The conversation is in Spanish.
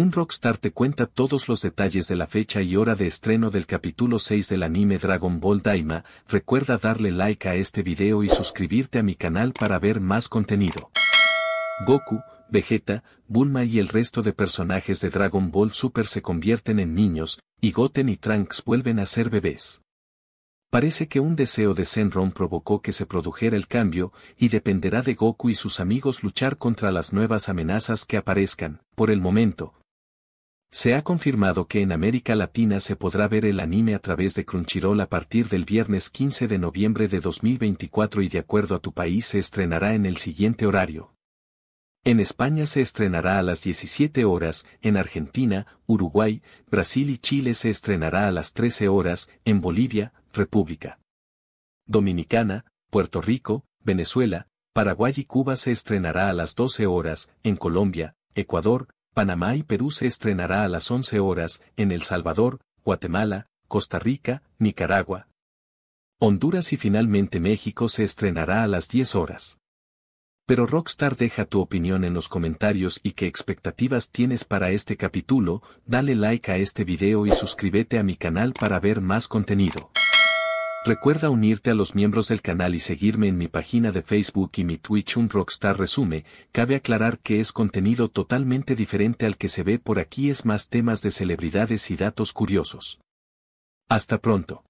Un rockstar te cuenta todos los detalles de la fecha y hora de estreno del capítulo 6 del anime Dragon Ball Daima, recuerda darle like a este video y suscribirte a mi canal para ver más contenido. Goku, Vegeta, Bulma y el resto de personajes de Dragon Ball Super se convierten en niños, y Goten y Trunks vuelven a ser bebés. Parece que un deseo de Senron provocó que se produjera el cambio, y dependerá de Goku y sus amigos luchar contra las nuevas amenazas que aparezcan, por el momento. Se ha confirmado que en América Latina se podrá ver el anime a través de Crunchyroll a partir del viernes 15 de noviembre de 2024 y de acuerdo a tu país se estrenará en el siguiente horario. En España se estrenará a las 17 horas, en Argentina, Uruguay, Brasil y Chile se estrenará a las 13 horas, en Bolivia, República Dominicana, Puerto Rico, Venezuela, Paraguay y Cuba se estrenará a las 12 horas, en Colombia, Ecuador, Panamá y Perú se estrenará a las 11 horas, en El Salvador, Guatemala, Costa Rica, Nicaragua. Honduras y finalmente México se estrenará a las 10 horas. Pero Rockstar deja tu opinión en los comentarios y qué expectativas tienes para este capítulo, dale like a este video y suscríbete a mi canal para ver más contenido. Recuerda unirte a los miembros del canal y seguirme en mi página de Facebook y mi Twitch un Rockstar Resume, cabe aclarar que es contenido totalmente diferente al que se ve por aquí es más temas de celebridades y datos curiosos. Hasta pronto.